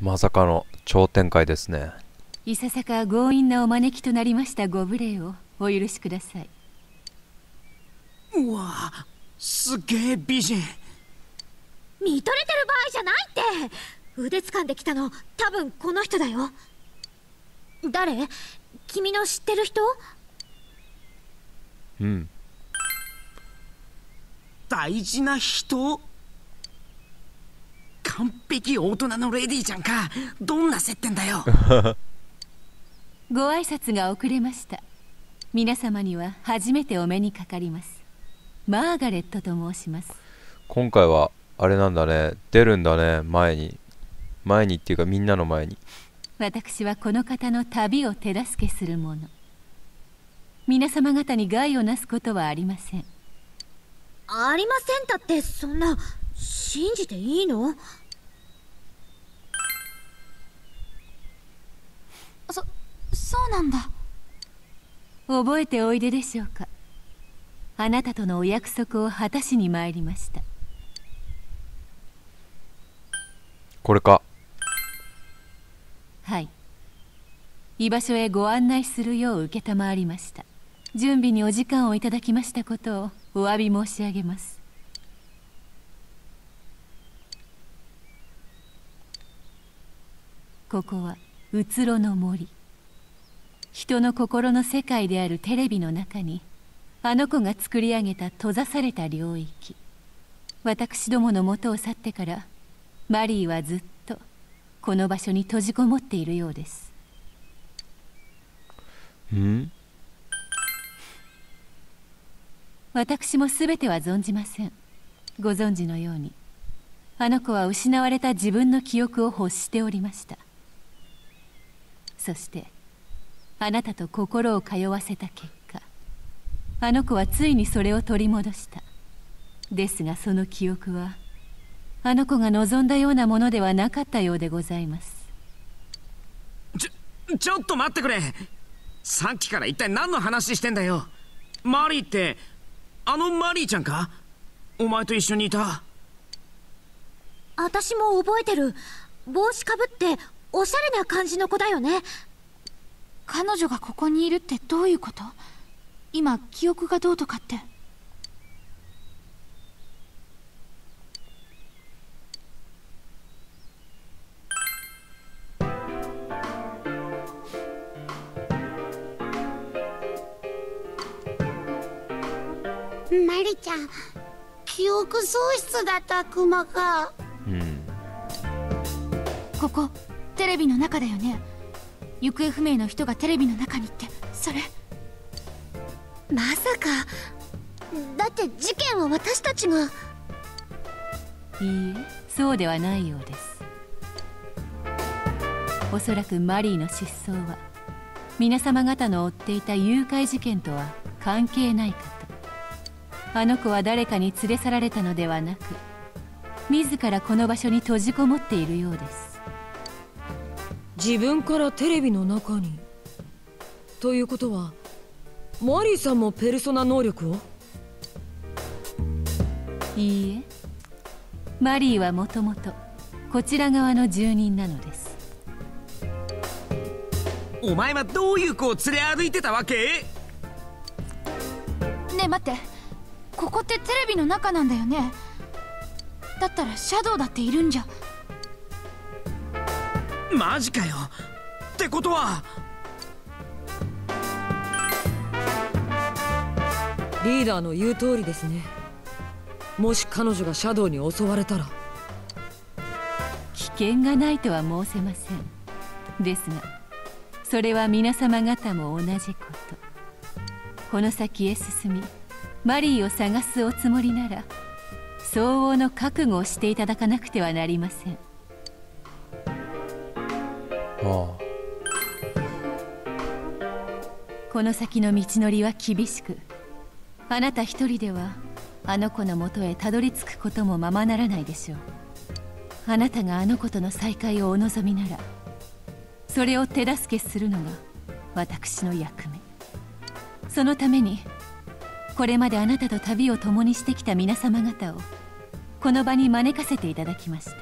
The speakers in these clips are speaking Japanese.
まさかの超展開ですね。いささか強引なお招きとなりましたご無礼をお許しください。うわすげえ美人。見とれてる場合じゃないって。腕掴んできたの多分この人だよ。誰？君の知ってる人？うん。大事な人？完璧大人のレディーちゃんか。どんな接点だよ。ご挨拶が遅れました。皆様には初めてお目にかかります。マーガレットと申します。今回はあれなんだね。出るんだね。前に。前にっていうかみんなの前に。私はこの方の旅を手助けする者。皆様方に害をなすことはありません。ありませんだってそんな信じていいの？そそうなんだ。覚えておいででしょうか。あなたとのお約束を果たしに参りました。これか。はい。居場所へご案内するよう承りました。準備にお時間をいただきましたことをお詫び申し上げます。ここはうつろの森。人の心の世界であるテレビの中にあの子が作り上げた閉ざされた領域。私どもの元を去ってからマリーはずっとこの場所に閉じこもっているようです。ん？私も全ては存じません。ご存知のようにあの子は失われた自分の記憶を欲しておりましたそしてあなたと心を通わせた結果あの子はついにそれを取り戻した。ですがその記憶はあの子が望んだようなものではなかったようでございます。ちょちょっと待ってくれ。さっきから一体何の話してんだよ。マリーってあのマリーちゃんか？お前と一緒にいた？私も覚えてる。帽子かぶっておしゃれな感じの子だよね。彼女がここにいるってどういうこと？今記憶がどうとかって。マリちゃん記憶喪失だったクマかうん。ここテレビの中だよね。行方不明の人がテレビの中にって。それ。まさか。だって事件は私たちが。いいえ。そうではないようです。おそらくマリーの失踪は皆様方の追っていた誘拐事件とは関係ないかと。あの子は誰かに連れ去られたのではなく自らこの場所に閉じこもっているようです自分からテレビの中に。ということはマリーさんもペルソナ能力を？いいえ。マリーはもともとこちら側の住人なのです。お前はどういう子を連れ歩いてたわけ？ねえ待って。ここってテレビの中なんだよね。だったらシャドウだっているんじゃマジかよ。ってことは。リーダーの言う通りですね。もし彼女がシャドウに襲われたら。危険がないとは申せません。ですがそれは皆様方も同じこと。この先へ進みマリーを探すおつもりなら相応の覚悟をしていただかなくてはなりません。あこの先の道のりは厳しくあなた一人ではあの子のもとへたどり着くこともままならないでしょう。あなたがあの子との再会をお望みならそれを手助けするのが私の役目。そのためにこれまであなたと旅を共にしてきた皆様方をこの場に招かせていただきました。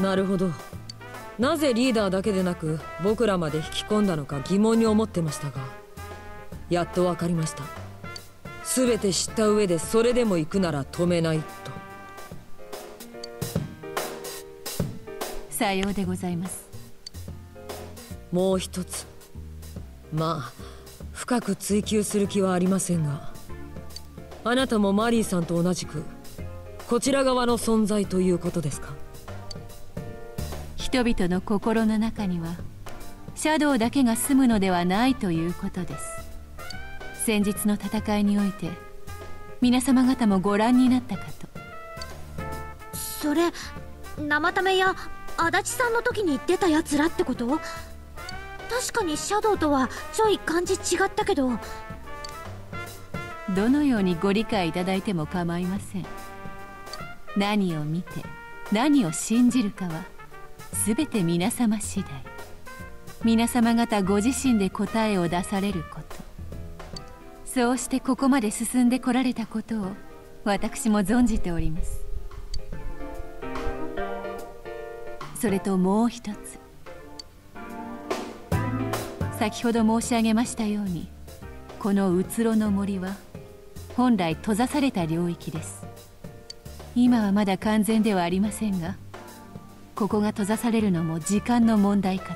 なるほど。なぜリーダーだけでなく僕らまで引き込んだのか疑問に思ってましたが。やっと分かりました。全て知った上でそれでも行くなら止めないと。さようでございます。もう一つ。まあ深く追求する気はありませんが。あなたもマリーさんと同じくこちら側の存在ということですか？人々の心の中にはシャドウだけが住むのではないということです。先日の戦いにおいて皆様方もご覧になったかと。それ生ためや足立さんの時に言ってたやつらってこと？確かにシャドウとはちょい感じ違ったけど。どのようにご理解いただいても構いません。何を見て何を信じるかは全て皆様次第。皆様方ご自身で答えを出されること。そうしてここまで進んでこられたことを私も存じております。それともう一つ。先ほど申し上げましたようにこのうつろの森は本来閉ざされた領域です。今はまだ完全ではありませんがここが閉ざされるのも時間の問題か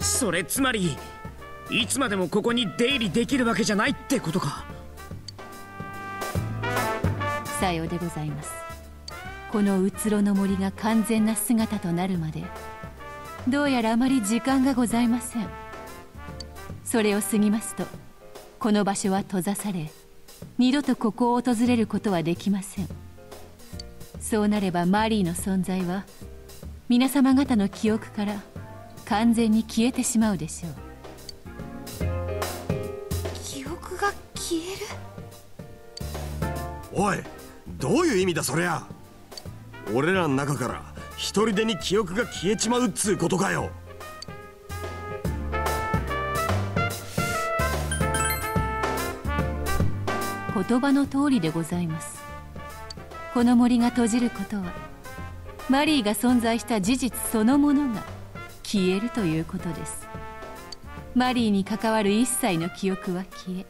と。それつまりいつまでもここに出入りできるわけじゃないってことか。さようでございます。このうつろの森が完全な姿となるまでどうやらあまり時間がございません。それを過ぎますとこの場所は閉ざされ二度とここを訪れることはできませんそうなればマリーの存在は皆様方の記憶から完全に消えてしまうでしょう。記憶が消える？おいどういう意味だそりゃ。俺らの中から一人でに記憶が消えちまうっつうことかよ。言葉の通りでございますこの森が閉じることはマリーが存在した事実そのものが消えるということです。マリーに関わる一切の記憶は消え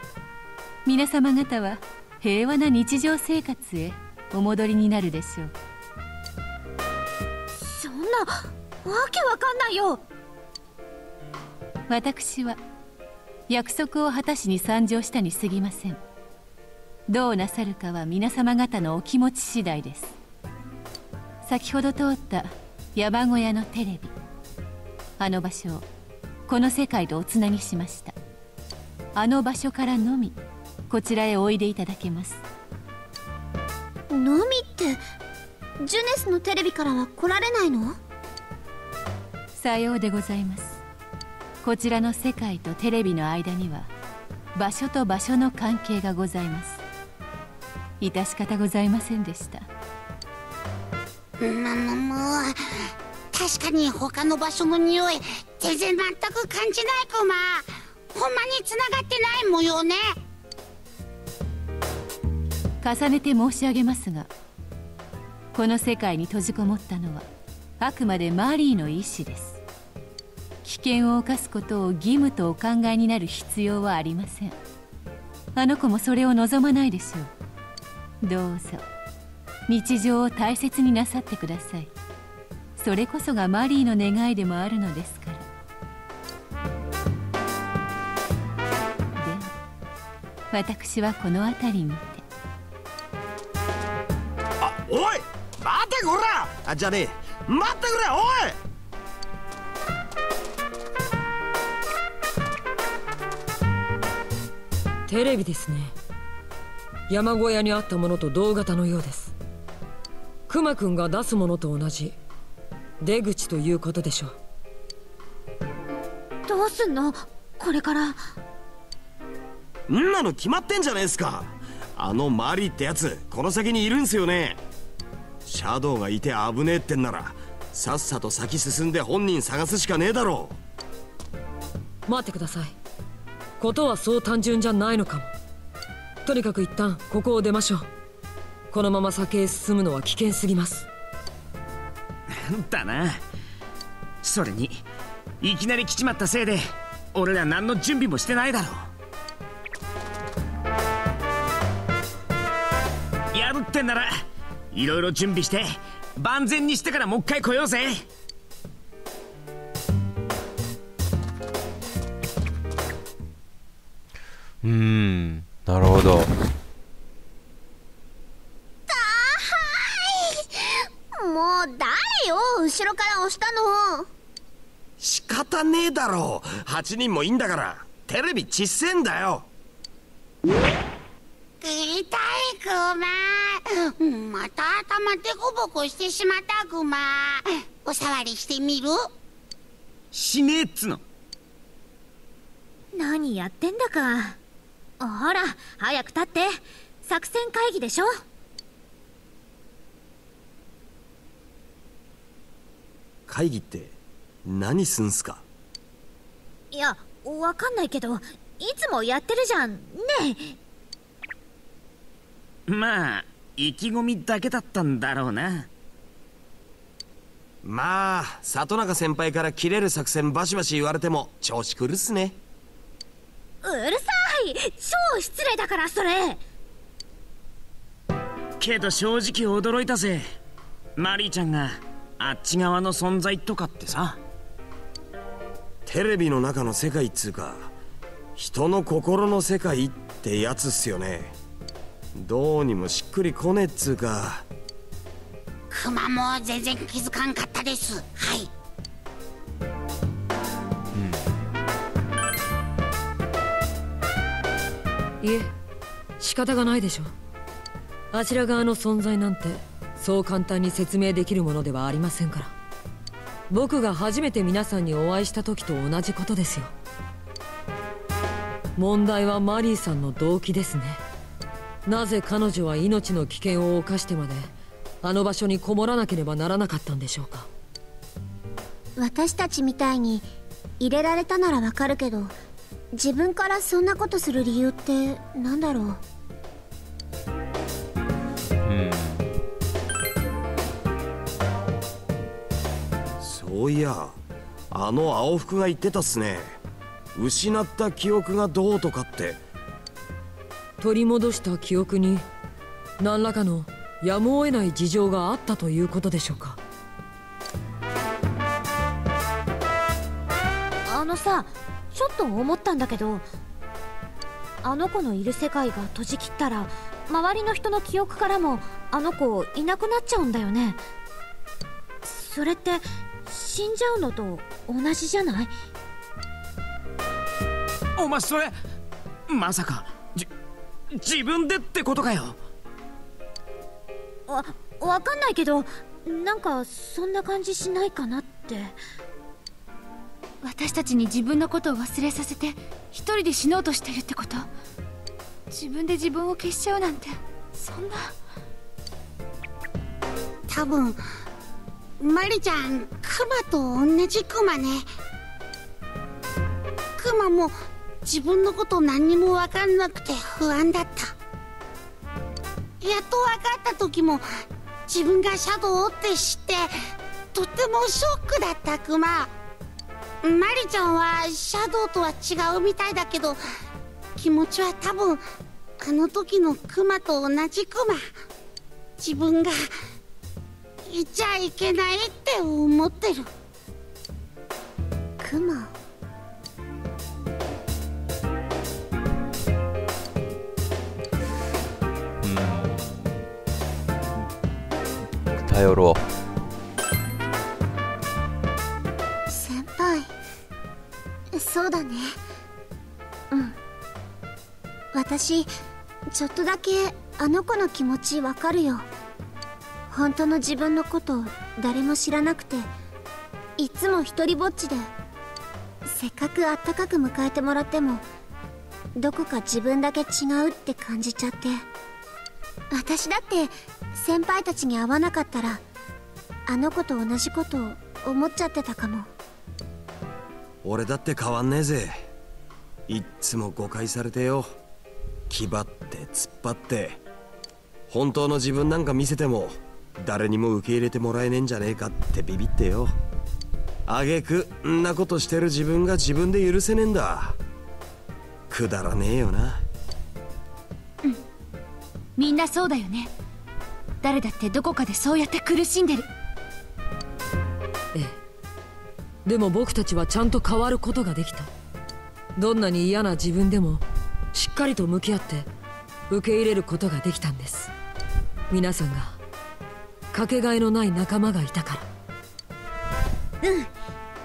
皆様方は平和な日常生活へお戻りになるでしょう。そんなわけわかんないよ。私は約束を果たしに参上したに過ぎませんどうなさるかは皆様方のお気持ち次第です。先ほど通った山小屋のテレビあの場所をこの世界とおつなぎしました。あの場所からのみこちらへおいでいただけます。のみってジュネスのテレビからは来られないの？さようでございます。こちらの世界とテレビの間には場所と場所の関係がございます致し方ございませんでした。むむむ確かに他の場所の匂い全然全く感じないクマ。ほんまに繋がってない模様ね。重ねて申し上げますがこの世界に閉じこもったのはあくまでマリーの意志です。危険を冒すことを義務とお考えになる必要はありません。あの子もそれを望まないでしょうどうぞ。日常を大切になさってください。それこそがマリーの願いでもあるのですから。では私はこの辺りにて。あおい待てこら。あじゃねえ。待ってくれおい。テレビですね山小屋にあったものと同型のようです。クマくんが出すものと同じ。出口ということでしょう。どうすんの？これから。んなの決まってんじゃねえすか。あのマリーってやつこの先にいるんすよね。シャドウがいて危ねえってんならさっさと先進んで本人探すしかねえだろ待ってください。ことはそう単純じゃないのかもとにかく一旦ここを出ましょう。このまま先へ進むのは危険すぎます。だな。それにいきなり来ちまったせいで俺ら何の準備もしてないだろう。やるってんならいろいろ準備して万全にしてからもう一回来ようぜ。うーんなるほど。もう誰よ後ろから押したの。仕方ねえだろ。8人もいいんだから。テレビちっせえんだよ。痛いクマ。また頭デコボコしてしまったクマ。お触りしてみる？しねえっつの。何やってんだかほら早く立って。作戦会議でしょ？会議って何すんすか？いやわかんないけどいつもやってるじゃんね。まあ意気込みだけだったんだろうな。まあ里中先輩から切れる作戦バシバシ言われても調子狂っすね。うるさい超失礼だからそれ。けど正直驚いたぜ。マリーちゃんがあっち側の存在とかってさ。テレビの中の世界っつうか人の心の世界ってやつっすよね。どうにもしっくりこねっつうか。クマも全然気づかんかったです。はいいえ仕方がないでしょあちら側の存在なんてそう簡単に説明できるものではありませんから。僕が初めて皆さんにお会いした時と同じことですよ。問題はマリーさんの動機ですね。なぜ彼女は命の危険を冒してまであの場所にこもらなければならなかったんでしょうか。私たちみたいに入れられたならわかるけど自分からそんなことする理由ってなんだろう？うん。そういやあの青服が言ってたっすね。失った記憶がどうとかって。取り戻した記憶に何らかのやむを得ない事情があったということでしょうか？あのさちょっと思ったんだけどあの子のいる世界が閉じきったら周りの人の記憶からもあの子いなくなっちゃうんだよね。それって死んじゃうのと同じじゃない？お前それまさかじ自分でってことかよ。わわかんないけどなんかそんな感じしないかなって私たちに自分のことを忘れさせて一人で死のうとしてるってこと？自分で自分を消しちゃうなんてそんな。多分マリちゃんクマと同じクマね。クマも自分のこと何にも分かんなくて不安だった。やっと分かった時も自分がシャドウって知ってとってもショックだったクママリちゃんはシャドウとは違うみたいだけど気持ちは多分あの時のクマと同じクマ。自分がいちゃいけないって思ってる。クマ？頼ろ先そうだね。うん。私ちょっとだけあの子の気持ちわかるよ。本当の自分のこと誰も知らなくていつも一人ぼっちでせっかくあったかく迎えてもらってもどこか自分だけ違うって感じちゃって。私だって先輩たちに会わなかったらあの子と同じことを思っちゃってたかも。俺だって変わんねえぜ。いっつも誤解されてよ。気張って突っ張って。本当の自分なんか見せても誰にも受け入れてもらえねえんじゃねえかってビビってよ。あげくんなことしてる自分が自分で許せねえんだ。くだらねえよな。うん。みんなそうだよね。誰だってどこかでそうやって苦しんでる。でも僕たちはちゃんと変わることができた。どんなに嫌な自分でもしっかりと向き合って受け入れることができたんです。皆さんがかけがえのない仲間がいたから。うん。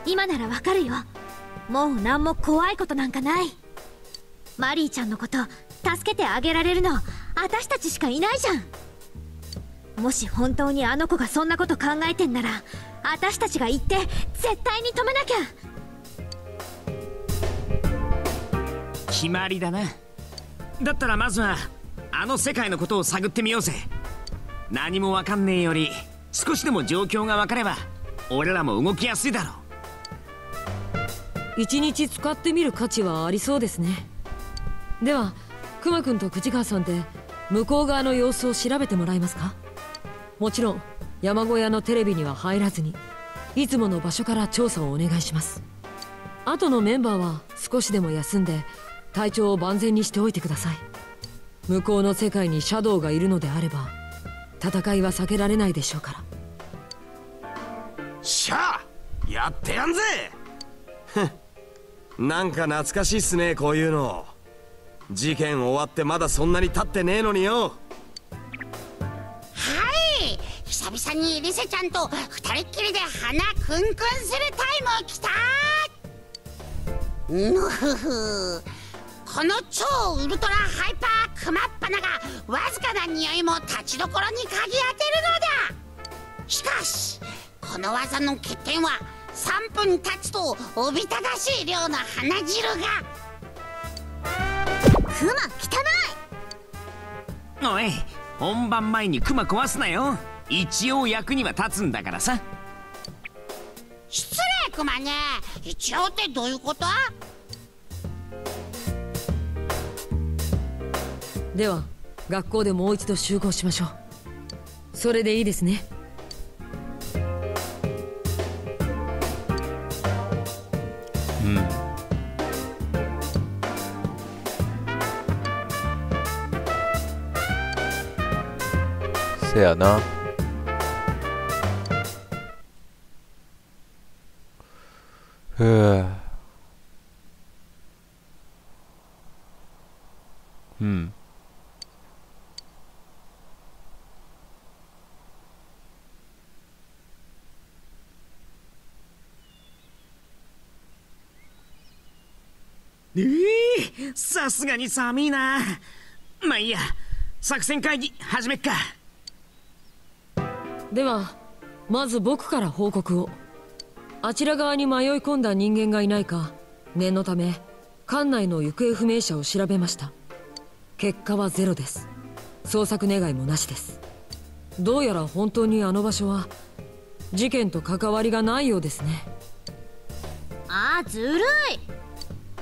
今ならわかるよ。もう何も怖いことなんかない。マリーちゃんのこと助けてあげられるの私たちしかいないじゃん。もし本当にあの子がそんなこと考えてんなら私たちが行って絶対に止めなきゃ。決まりだな。だったらまずはあの世界のことを探ってみようぜ。何もわかんねえより少しでも状況が分かれば俺らも動きやすいだろ一日使ってみる価値はありそうですね。ではクマくんと藤川さんで向こう側の様子を調べてもらえますか？もちろん山小屋のテレビには入らずにいつもの場所から調査をお願いします。後のメンバーは少しでも休んで体調を万全にしておいてください。向こうの世界にシャドウがいるのであれば戦いは避けられないでしょうから。しゃあやってやんぜ！なんか懐かしいっすねこういうの。事件終わってまだそんなに経ってねえのによ。久々にリセちゃんと二人っきりで鼻クンクンするタイムきた。ぬふふ。この超ウルトラハイパークマッパナがわずかな匂いも立ちどころに嗅ぎ当てるのだ。しかしこの技の欠点は3分経つとおびただしい量の鼻汁が。クマ汚い。おい本番前にクマ壊すなよ一応役には立つんだからさ。失礼クマね一応ってどういうこと？では学校でもう一度集合しましょう。それでいいですね？うん。せやなふううん。ええ。さすがに寒いな。まあいいや。作戦会議始めっか。ではまず僕から報告をあちら側に迷い込んだ人間がいないか念のため館内の行方不明者を調べました。結果はゼロです。捜索願いもなしです。どうやら本当にあの場所は事件と関わりがないようですね。あーずるい。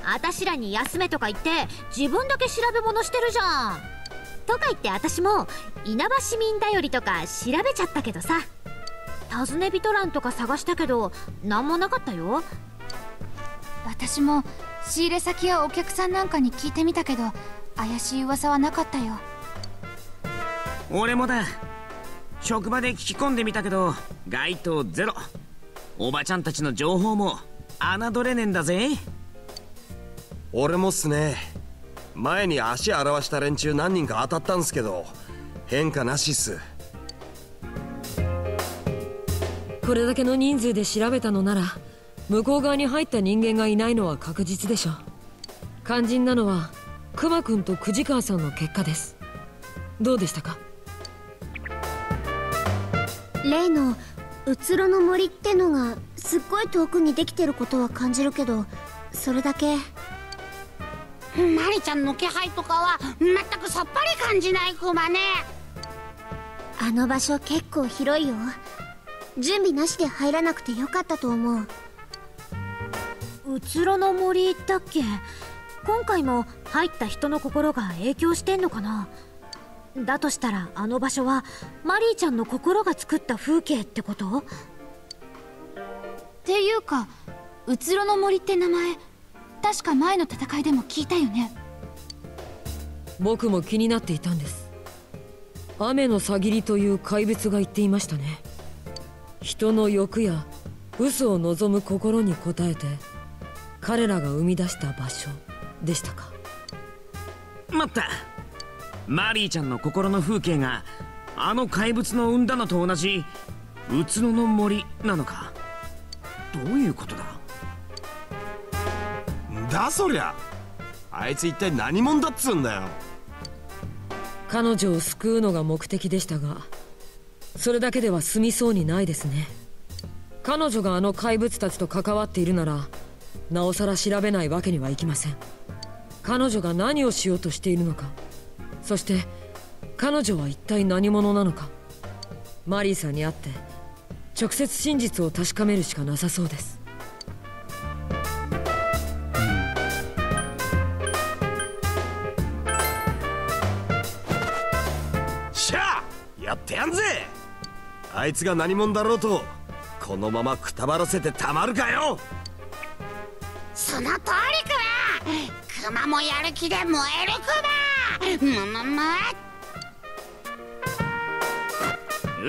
私らに休めとか言って自分だけ調べ物してるじゃん。とか言って私も稲葉市民だよりとか調べちゃったけどさ。尋ね人欄とか探したけど何もなかったよ。私も仕入れ先やお客さんなんかに聞いてみたけど怪しい噂はなかったよ。俺もだ。職場で聞き込んでみたけど該当ゼロ。おばちゃんたちの情報も侮れねえんだぜ。俺もっすね。前に足表した連中何人か当たったんすけど変化なしっすこれだけの人数で調べたのなら向こう側に入った人間がいないのは確実でしょう。肝心なのはクマくんと藤川さんの結果です。どうでしたか？例のうつろの森ってのがすっごい遠くにできてることは感じるけどそれだけ？マリちゃんの気配とかは全くさっぱり感じないクマね。あの場所結構広いよ準備なしで入らなくてよかったと思う。うつろの森だっけ？今回も入った人の心が影響してんのかな？だとしたらあの場所はマリーちゃんの心が作った風景ってこと？っていうかうつろの森って名前確か前の戦いでも聞いたよね。僕も気になっていたんです。雨のさぎりという怪物が言っていましたね人の欲や嘘を望む心に応えて彼らが生み出した場所でしたか。待った。マリーちゃんの心の風景があの怪物の生んだのと同じうつのの森なのか。どういうことだ？だそりゃ。あいつ一体何者だっつうんだよ。彼女を救うのが目的でしたがそれだけでは済みそうにないですね。彼女があの怪物たちと関わっているならなおさら調べないわけにはいきません。彼女が何をしようとしているのか。そして彼女は一体何者なのか。マリーさんに会って直接真実を確かめるしかなさそうです。しゃあやってやんぜ！あいつが何者だろうとこのままくたばらせてたまるかよ！その通りクマクマもやる気で燃えるクマむむむ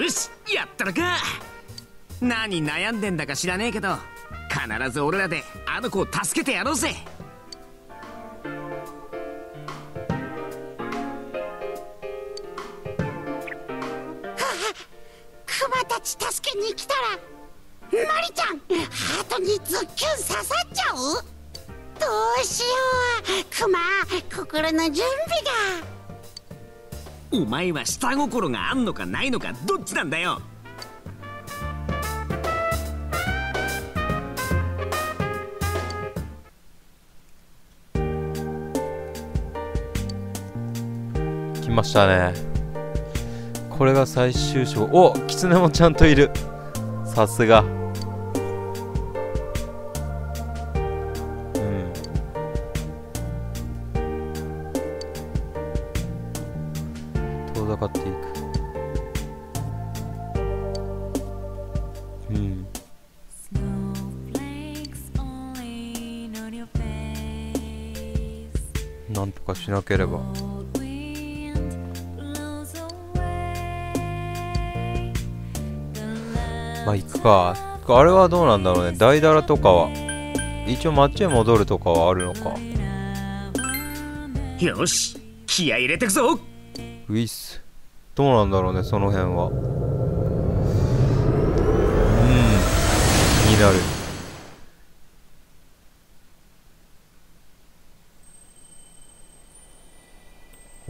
よしやったのか。何悩んでんだか知らねえけど必ず俺らであの子を助けてやろうぜ。ち助けに来たらマリちゃんハートにズッキュン刺さっちゃう？どうしよう。クマ心の準備が。お前は下心があんのかないのかどっちなんだよ。来ましたねこれが最終章。おキツネもちゃんといる。さすが。うん。遠ざかっていく。うん。なんとかしなければ。まあ行くか。あれはどうなんだろうね。ダイダラとかは。一応街へ戻るとかはあるのか。よし。気合い入れてくぞ。ウィス。どうなんだろうねその辺は。うん。気になる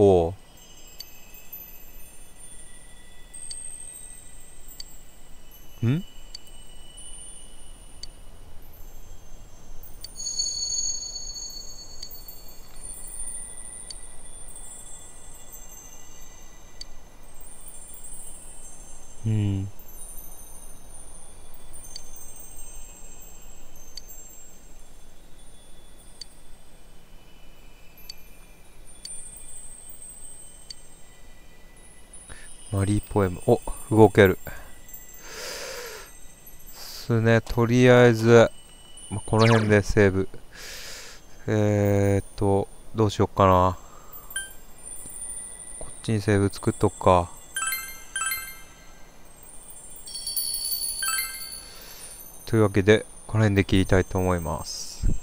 ほうんうん。マリーポエム。お動ける。すね。とりあえず、まこの辺でセーブ。えー、っとどうしよっかな。こっちにセーブ作っとくか。というわけでこの辺で切りたいと思います。